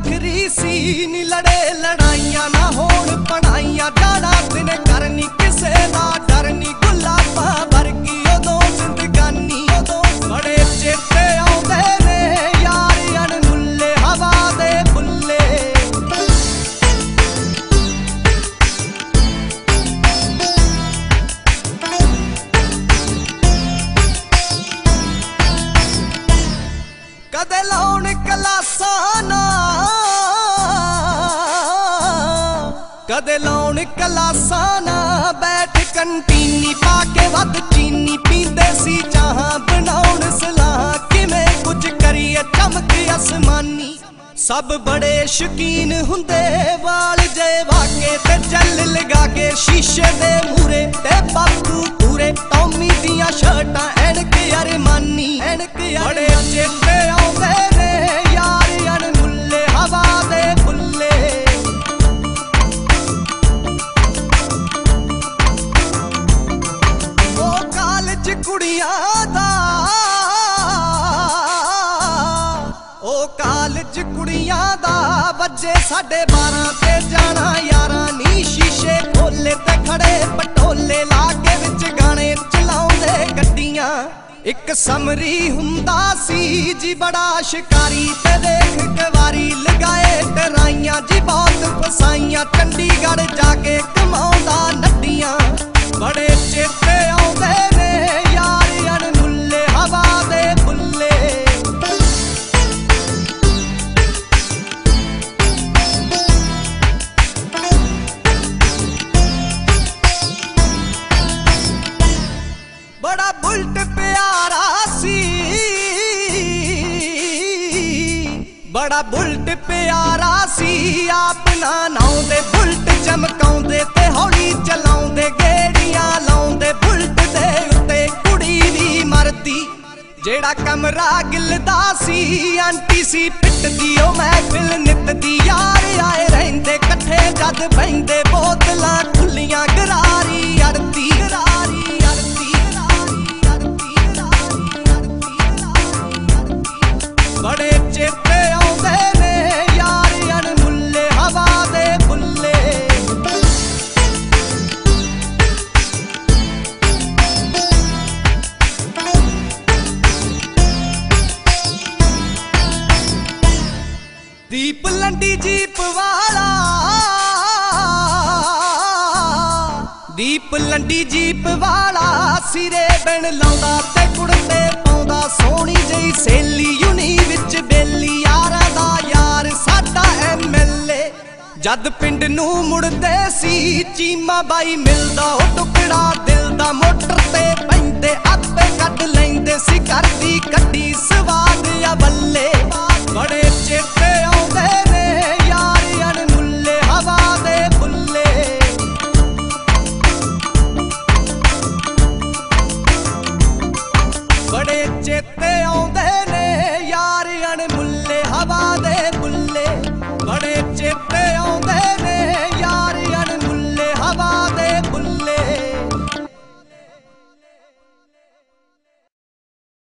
ਵੱਖਰੀ ਸੀ ਨੀ ਲੜੇ ਲੜਾਈਆਂ ਨਾ ਹੋਣ ਪੜਾਈਆਂ ਜਾਣਾ ਦਿਨ ਕਰਨੀ ਕਦੇ ਲਾਉਣ ਕਲਾਸਾਂ ਨਾ ਬੈਠ, ਕੰਟੀਨੀ ਪਾ ਕੇ ਵੱਧ ਚੀਨੀ ਪੀਂਦੇ ਸੀ, ਚਾਹਾਂ ਬਣਾਉਣ ਸਲਾਹ। ਕਿਵੇਂ ਕੁਝ ਕਰੀਏ ਚਮਕ ਅਸਮਾਨੀ। ਸਭ ਬੜੇ ਸ਼ਕੀਨ ਹੁੰਦੇ, ਵਾਲ ਜੇ ਵਾਕੇ ਤੇ ਜਲ ਲਗਾ ਕੇ ਸ਼ੀਸ਼ੇ ਦੇ ਮੂਰੇ ਤੇ ਬਾਪੂ ਪੂਰੇ ਟੌਮੀ ਦੀਆਂ ਸ਼ਰਟਾਂ, ਐਨਕ ਅਰਮਾਨੀ, ਐਨਕ ਬੜੇ ਚੇਤੇ ਕੁੜੀਆਂ ਦਾ। ਉਹ ਕਾਲਜ ਕੁੜੀਆਂ ਦਾ ਵੱਜੇ ਸਾਡੇ 12 ਤੇ ਜਾਣਾ, ਯਾਰਾਂ ਨੀ ਸ਼ੀਸ਼ੇ ਖੋਲੇ ਤੇ ਖੜੇ ਪਟੋਲੇ ਲਾ ਕੇ ਵਿੱਚ ਗਾਣੇ ਚਲਾਉਂਦੇ ਗੱਡੀਆਂ। ਇੱਕ ਸਮਰੀ ਹੁੰਦਾ ਸੀ ਜੀ, ਬੜਾ ਸ਼ਿਕਾਰੀ ਤੇ ਦੇਖ ਕਵਾਰੀ ਲਗਾਏ ਟਰਾਈਆਂ ਜੀ, ਬਹੁਤ ਫਸਾਈਆਂ, ਚੰਡੀਗੜ੍ਹ ਜਾ ਕੇ ਬੜਾ ਬੁਲਟ ਪਿਆਰਾ ਸੀ। ਆਪਣਾ ਨਾਉਂਦੇ ਬੁਲਟ ਚਮਕਾਉਂਦੇ ਤੇ ਹੌਲੀ ਚਲਾਉਂਦੇ, ਗੇੜੀਆਂ ਲਾਉਂਦੇ, ਬੁਲਟ ਦੇ ਉੱਤੇ ਕੁੜੀ ਵੀ ਮਰਦੀ। ਜਿਹੜਾ ਕਮਰਾ ਗਿਲਦਾ ਸੀ, ਆਂਟੀ ਸੀ ਪਿੱਟਦੀ, ਉਹ ਮਹਿਫਿਲ ਨਿੱਤ ਦੀ ਯਾਰ ਆਏ ਰਹਿੰਦੇ, ਇਕੱਠੇ ਜਦ ਬੈਂਦੇ ਬੋਤਲ ਦੀਪ ਲੰਡੀ ਜੀਪ ਵਾਲਾ। ਦੀਪ ਲੰਡੀ ਜੀਪ ਵਾਲਾ ਸਿਰੇ ਬਣ ਲਾਉਂਦਾ ਤੇ ਕੁੜਤੇ ਪਾਉਂਦਾ। ਸੋਹਣੀ ਜਈ ਸੇਲੀ ਯੂਨੀ ਵਿੱਚ ਬੇਲੀ, ਯਾਰਾਂ ਦਾ ਯਾਰ ਸਾਡਾ ਐਮਐਲਏ ਜਦ ਪਿੰਡ ਨੂੰ ਮੁੜਦੇ ਸੀ, ਚੀਮਾ ਬਾਈ ਮਿਲਦਾ, ਉਹ ਟੁਕੜਾ ਦਿਲ ਦਾ ਮੋਟਰ ਤੇ চেতে